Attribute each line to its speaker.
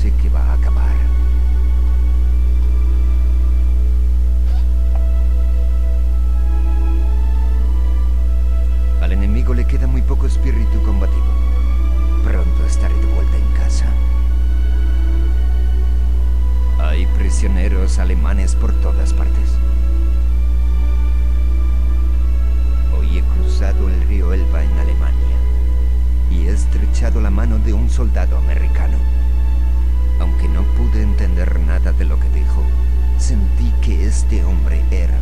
Speaker 1: parece que va a acabar. Al enemigo le queda muy poco espíritu combativo. Pronto estaré de vuelta en casa. Hay prisioneros alemanes por todas partes. Hoy he cruzado el río Elba en Alemania y he estrechado la mano de un soldado americano. Aunque no pude entender nada de lo que dijo, sentí que este hombre era